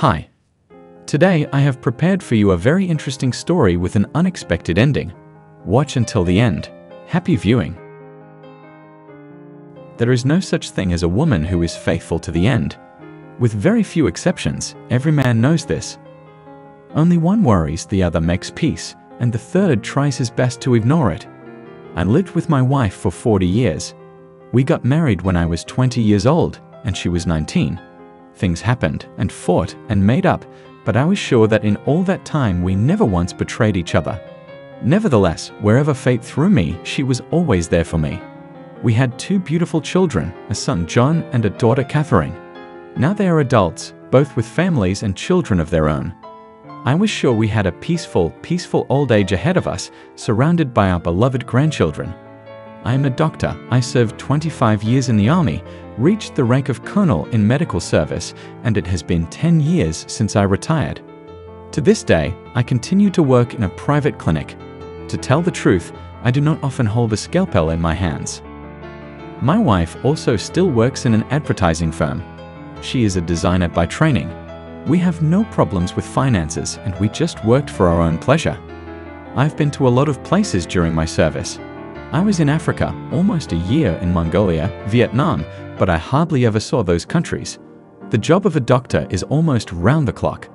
Hi. Today I have prepared for you a very interesting story with an unexpected ending. Watch until the end. Happy viewing. There is no such thing as a woman who is faithful to the end. With very few exceptions, every man knows this. Only one worries, the other makes peace, and the third tries his best to ignore it. I lived with my wife for 40 years. We got married when I was 20 years old, and she was 19. Things happened, and fought, and made up, but I was sure that in all that time we never once betrayed each other. Nevertheless, wherever fate threw me, she was always there for me. We had two beautiful children, a son John and a daughter Catherine. Now they are adults, both with families and children of their own. I was sure we had a peaceful, peaceful old age ahead of us, surrounded by our beloved grandchildren. I am a doctor. I served 25 years in the Army, reached the rank of colonel in medical service, and it has been 10 years since I retired. To this day, I continue to work in a private clinic. To tell the truth, I do not often hold a scalpel in my hands. My wife also still works in an advertising firm. She is a designer by training. We have no problems with finances and we just worked for our own pleasure. I've been to a lot of places during my service. I was in Africa, almost a year in Mongolia, Vietnam, but I hardly ever saw those countries. The job of a doctor is almost round the clock.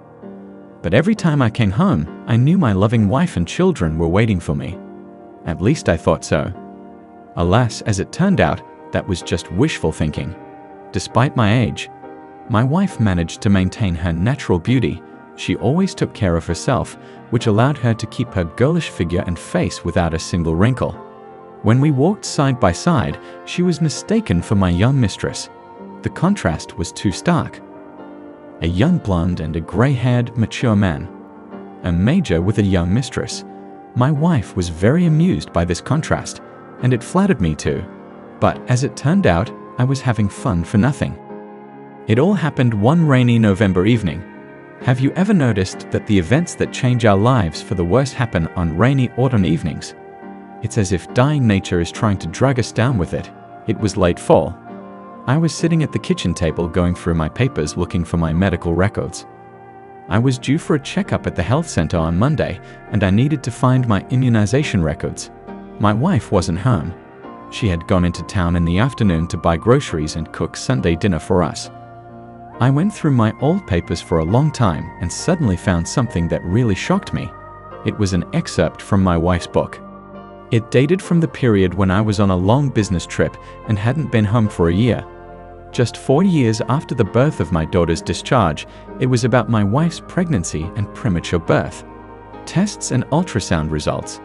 But every time I came home, I knew my loving wife and children were waiting for me. At least I thought so. Alas, as it turned out, that was just wishful thinking. Despite my age, my wife managed to maintain her natural beauty. She always took care of herself, which allowed her to keep her girlish figure and face without a single wrinkle. When we walked side by side, she was mistaken for my young mistress. The contrast was too stark. A young blonde and a grey-haired, mature man. A major with a young mistress. My wife was very amused by this contrast, and it flattered me too. But as it turned out, I was having fun for nothing. It all happened one rainy November evening. Have you ever noticed that the events that change our lives for the worse happen on rainy autumn evenings? It's as if dying nature is trying to drag us down with it. It was late fall. I was sitting at the kitchen table going through my papers looking for my medical records. I was due for a checkup at the health center on Monday and I needed to find my immunization records. My wife wasn't home. She had gone into town in the afternoon to buy groceries and cook Sunday dinner for us. I went through my old papers for a long time and suddenly found something that really shocked me. It was an excerpt from my wife's book. It dated from the period when I was on a long business trip and hadn't been home for a year. Just four years after the birth of my daughter's discharge, it was about my wife's pregnancy and premature birth. Tests and ultrasound results.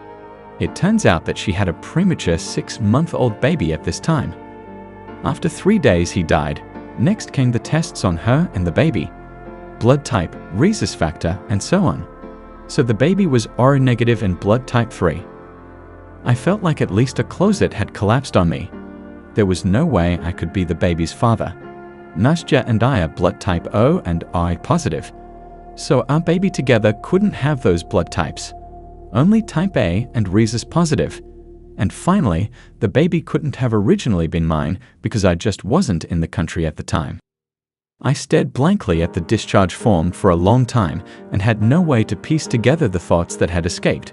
It turns out that she had a premature six-month-old baby at this time. After three days, he died. Next came the tests on her and the baby. Blood type, rhesus factor, and so on. So the baby was R negative and blood type 3. I felt like at least a closet had collapsed on me. There was no way I could be the baby's father. Nastya and I are blood type O and I positive. So our baby together couldn't have those blood types. Only type A and rhesus positive. And finally, the baby couldn't have originally been mine because I just wasn't in the country at the time. I stared blankly at the discharge form for a long time and had no way to piece together the thoughts that had escaped.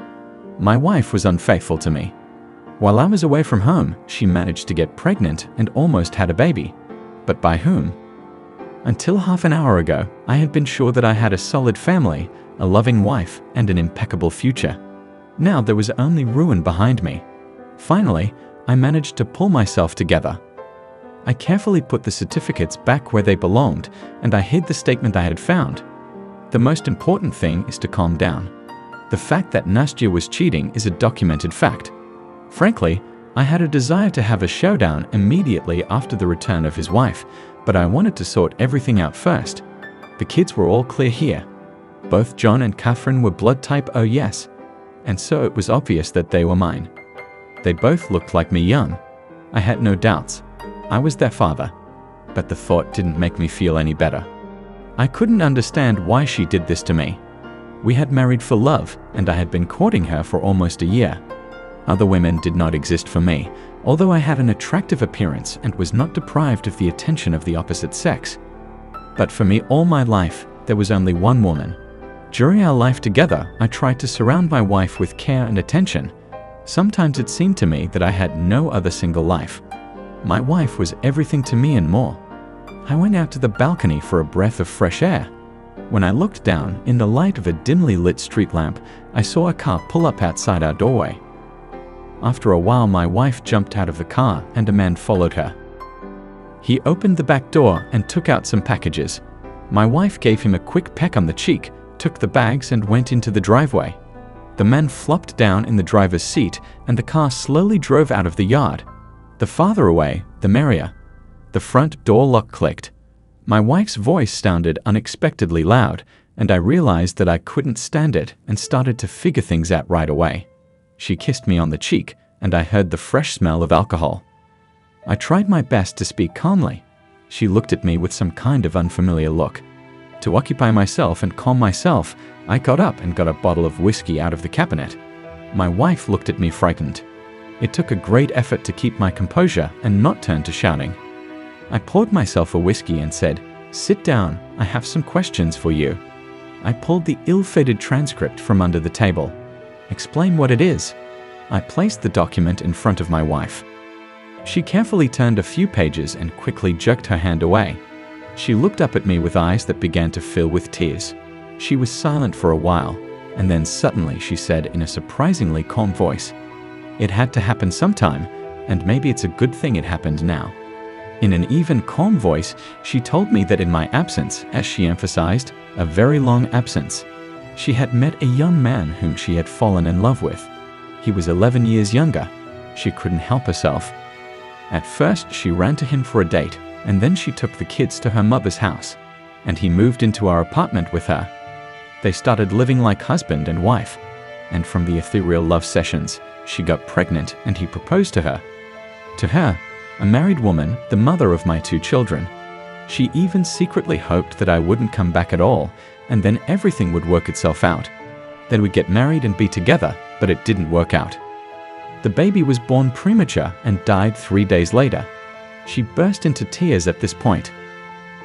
My wife was unfaithful to me. While I was away from home, she managed to get pregnant and almost had a baby. But by whom? Until half an hour ago, I had been sure that I had a solid family, a loving wife, and an impeccable future. Now there was only ruin behind me. Finally, I managed to pull myself together. I carefully put the certificates back where they belonged, and I hid the statement I had found. The most important thing is to calm down. The fact that Nastya was cheating is a documented fact. Frankly, I had a desire to have a showdown immediately after the return of his wife, but I wanted to sort everything out first. The kids were all clear here. Both John and Catherine were blood type O yes, and so it was obvious that they were mine. They both looked like me young. I had no doubts. I was their father. But the thought didn't make me feel any better. I couldn't understand why she did this to me. We had married for love, and I had been courting her for almost a year. Other women did not exist for me, although I had an attractive appearance and was not deprived of the attention of the opposite sex. But for me all my life, there was only one woman. During our life together, I tried to surround my wife with care and attention. Sometimes it seemed to me that I had no other single life. My wife was everything to me and more. I went out to the balcony for a breath of fresh air. When I looked down, in the light of a dimly lit street lamp, I saw a car pull up outside our doorway. After a while, my wife jumped out of the car and a man followed her. He opened the back door and took out some packages. My wife gave him a quick peck on the cheek, took the bags, and went into the driveway. The man flopped down in the driver's seat and the car slowly drove out of the yard. The farther away, the merrier. The front door lock clicked. My wife's voice sounded unexpectedly loud, and I realized that I couldn't stand it and started to figure things out right away. She kissed me on the cheek, and I heard the fresh smell of alcohol. I tried my best to speak calmly. She looked at me with some kind of unfamiliar look. To occupy myself and calm myself, I got up and got a bottle of whiskey out of the cabinet. My wife looked at me frightened. It took a great effort to keep my composure and not turn to shouting. I poured myself a whiskey and said, Sit down, I have some questions for you. I pulled the ill fated transcript from under the table. Explain what it is. I placed the document in front of my wife. She carefully turned a few pages and quickly jerked her hand away. She looked up at me with eyes that began to fill with tears. She was silent for a while, and then suddenly she said in a surprisingly calm voice, It had to happen sometime, and maybe it's a good thing it happened now. In an even calm voice, she told me that in my absence, as she emphasized, a very long absence, she had met a young man whom she had fallen in love with. He was 11 years younger. She couldn't help herself. At first, she ran to him for a date, and then she took the kids to her mother's house, and he moved into our apartment with her. They started living like husband and wife, and from the ethereal love sessions, she got pregnant and he proposed to her. To her, a married woman, the mother of my two children, she even secretly hoped that I wouldn't come back at all and then everything would work itself out. Then we'd get married and be together, but it didn't work out. The baby was born premature and died three days later. She burst into tears at this point.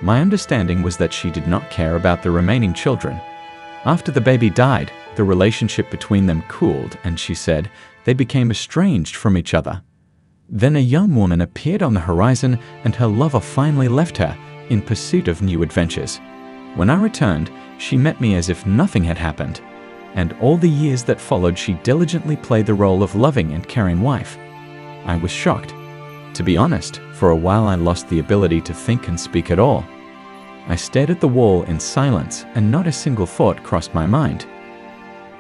My understanding was that she did not care about the remaining children. After the baby died, the relationship between them cooled, and she said they became estranged from each other. Then a young woman appeared on the horizon, and her lover finally left her in pursuit of new adventures. When I returned, she met me as if nothing had happened, and all the years that followed, she diligently played the role of loving and caring wife. I was shocked. To be honest, for a while I lost the ability to think and speak at all. I stared at the wall in silence, and not a single thought crossed my mind.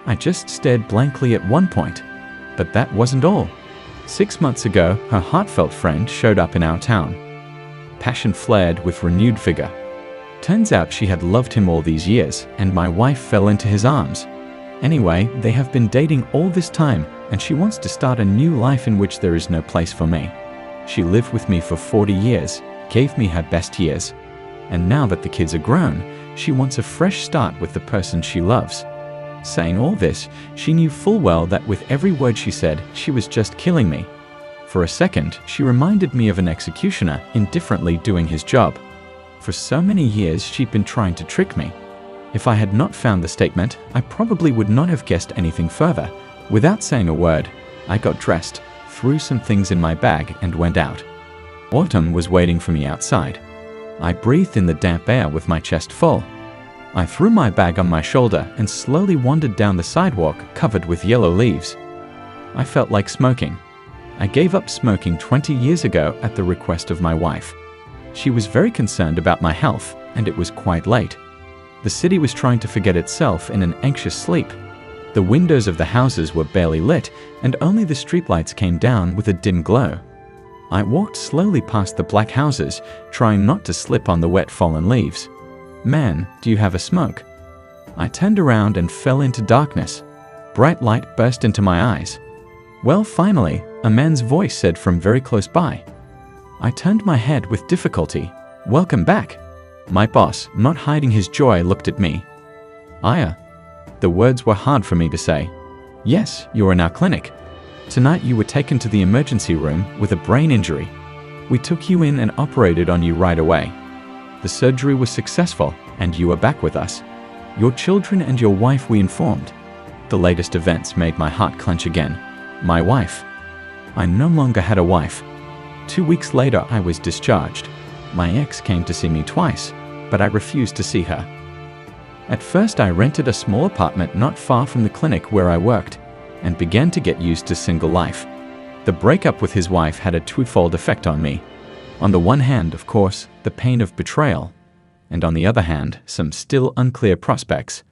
I just stared blankly at one point, but that wasn't all. Six months ago, her heartfelt friend showed up in our town. Passion flared with renewed vigor. Turns out she had loved him all these years, and my wife fell into his arms. Anyway, they have been dating all this time, and she wants to start a new life in which there is no place for me. She lived with me for 40 years, gave me her best years, and now that the kids are grown, she wants a fresh start with the person she loves. Saying all this, she knew full well that with every word she said, she was just killing me. For a second, she reminded me of an executioner indifferently doing his job. For so many years, she'd been trying to trick me. If I had not found the statement, I probably would not have guessed anything further. Without saying a word, I got dressed, threw some things in my bag, and went out. Autumn was waiting for me outside. I breathed in the damp air with my chest full. I threw my bag on my shoulder and slowly wandered down the sidewalk covered with yellow leaves. I felt like smoking. I gave up smoking 20 years ago at the request of my wife. She was very concerned about my health, and it was quite late. The city was trying to forget itself in an anxious sleep. The windows of the houses were barely lit, and only the streetlights came down with a dim glow. I walked slowly past the black houses, trying not to slip on the wet fallen leaves. Man, do you have a smoke? I turned around and fell into darkness. Bright light burst into my eyes. Well, finally, a man's voice said from very close by, I turned my head with difficulty. Welcome back. My boss, not hiding his joy, looked at me. Aya. The words were hard for me to say. Yes, you're in our clinic. Tonight you were taken to the emergency room with a brain injury. We took you in and operated on you right away. The surgery was successful, and you are back with us. Your children and your wife we informed. The latest events made my heart clench again. My wife. I no longer had a wife. Two weeks later, I was discharged. My ex came to see me twice, but I refused to see her. At first, I rented a small apartment not far from the clinic where I worked and began to get used to single life. The breakup with his wife had a twofold effect on me. On the one hand, of course, the pain of betrayal, and on the other hand, some still unclear prospects.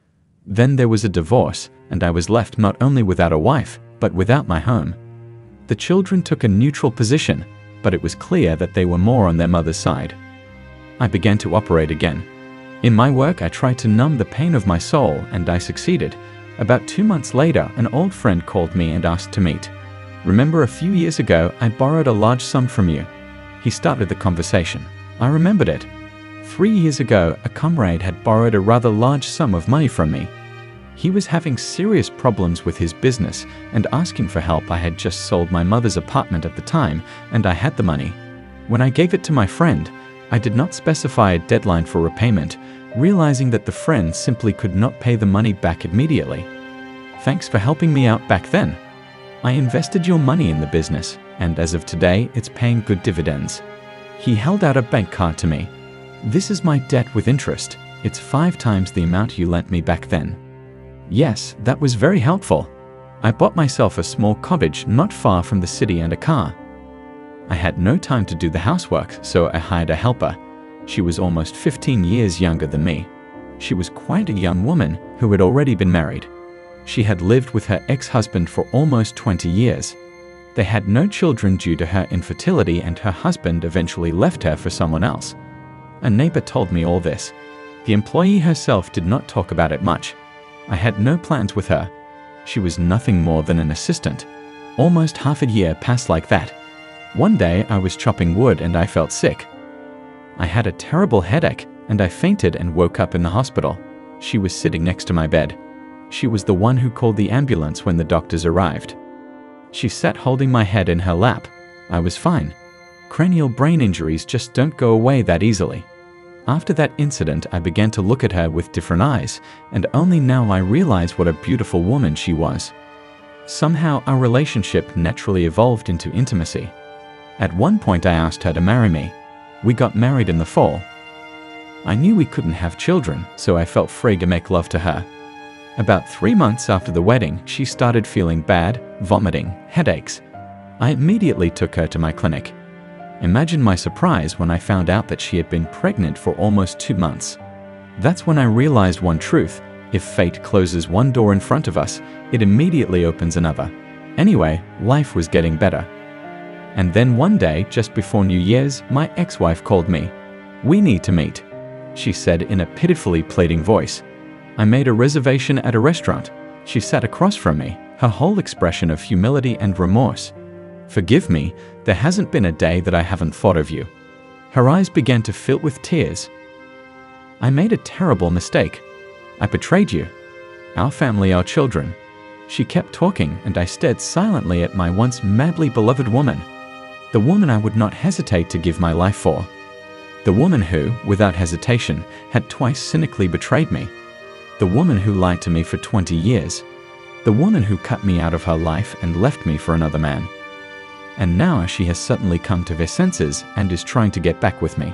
Then there was a divorce, and I was left not only without a wife, but without my home. The children took a neutral position, but it was clear that they were more on their mother's side. I began to operate again. In my work, I tried to numb the pain of my soul, and I succeeded. About two months later, an old friend called me and asked to meet. Remember a few years ago, I borrowed a large sum from you. He started the conversation. I remembered it. Three years ago, a comrade had borrowed a rather large sum of money from me. He was having serious problems with his business and asking for help. I had just sold my mother's apartment at the time and I had the money. When I gave it to my friend, I did not specify a deadline for repayment, realizing that the friend simply could not pay the money back immediately. Thanks for helping me out back then. I invested your money in the business, and as of today, it's paying good dividends. He held out a bank card to me. This is my debt with interest. It's five times the amount you lent me back then. Yes, that was very helpful. I bought myself a small cottage not far from the city and a car. I had no time to do the housework, so I hired a helper. She was almost 15 years younger than me. She was quite a young woman who had already been married. She had lived with her ex-husband for almost 20 years. They had no children due to her infertility and her husband eventually left her for someone else. A neighbor told me all this. The employee herself did not talk about it much. I had no plans with her. She was nothing more than an assistant. Almost half a year passed like that. One day I was chopping wood and I felt sick. I had a terrible headache and I fainted and woke up in the hospital. She was sitting next to my bed. She was the one who called the ambulance when the doctors arrived. She sat holding my head in her lap. I was fine. Cranial brain injuries just don't go away that easily. After that incident, I began to look at her with different eyes, and only now I realize what a beautiful woman she was. Somehow, our relationship naturally evolved into intimacy. At one point, I asked her to marry me. We got married in the fall. I knew we couldn't have children, so I felt free to make love to her. About three months after the wedding, she started feeling bad, vomiting, headaches. I immediately took her to my clinic. Imagine my surprise when I found out that she had been pregnant for almost two months. That's when I realized one truth. If fate closes one door in front of us, it immediately opens another. Anyway, life was getting better. And then one day, just before New Year's, my ex-wife called me. We need to meet, she said in a pitifully pleading voice. I made a reservation at a restaurant. She sat across from me, her whole expression of humility and remorse. Forgive me, there hasn't been a day that I haven't thought of you. Her eyes began to fill with tears. I made a terrible mistake. I betrayed you. Our family, our children. She kept talking, and I stared silently at my once madly beloved woman. The woman I would not hesitate to give my life for. The woman who, without hesitation, had twice cynically betrayed me. The woman who lied to me for 20 years. The woman who cut me out of her life and left me for another man and now she has suddenly come to her senses and is trying to get back with me.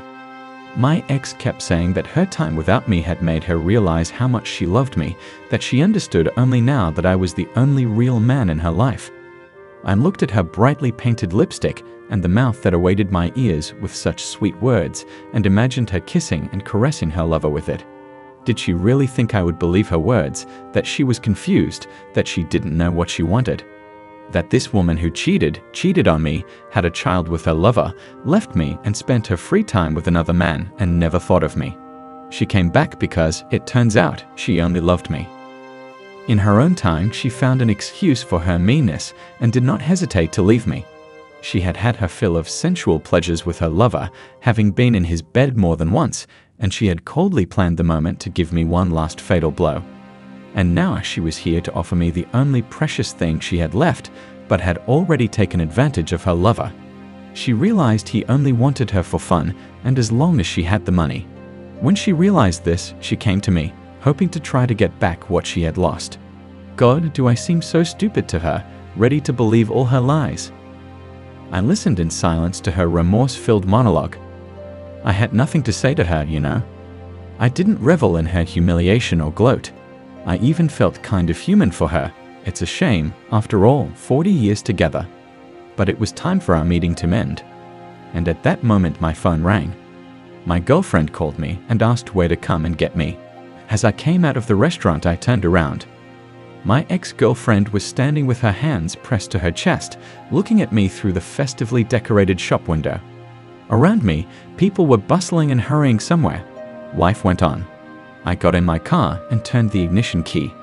My ex kept saying that her time without me had made her realize how much she loved me, that she understood only now that I was the only real man in her life. I looked at her brightly painted lipstick and the mouth that awaited my ears with such sweet words and imagined her kissing and caressing her lover with it. Did she really think I would believe her words, that she was confused, that she didn't know what she wanted? that this woman who cheated, cheated on me, had a child with her lover, left me and spent her free time with another man and never thought of me. She came back because, it turns out, she only loved me. In her own time, she found an excuse for her meanness and did not hesitate to leave me. She had had her fill of sensual pleasures with her lover, having been in his bed more than once, and she had coldly planned the moment to give me one last fatal blow and now she was here to offer me the only precious thing she had left, but had already taken advantage of her lover. She realized he only wanted her for fun and as long as she had the money. When she realized this, she came to me, hoping to try to get back what she had lost. God, do I seem so stupid to her, ready to believe all her lies? I listened in silence to her remorse filled monologue. I had nothing to say to her, you know. I didn't revel in her humiliation or gloat. I even felt kind of human for her. It's a shame, after all, 40 years together. But it was time for our meeting to mend. And at that moment, my phone rang. My girlfriend called me and asked where to come and get me. As I came out of the restaurant, I turned around. My ex girlfriend was standing with her hands pressed to her chest, looking at me through the festively decorated shop window. Around me, people were bustling and hurrying somewhere. Wife went on. I got in my car and turned the ignition key.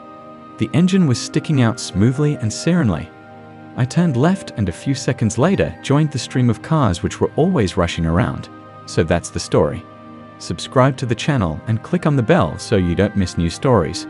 The engine was sticking out smoothly and serenely. I turned left and a few seconds later joined the stream of cars which were always rushing around. So that's the story. Subscribe to the channel and click on the bell so you don't miss new stories.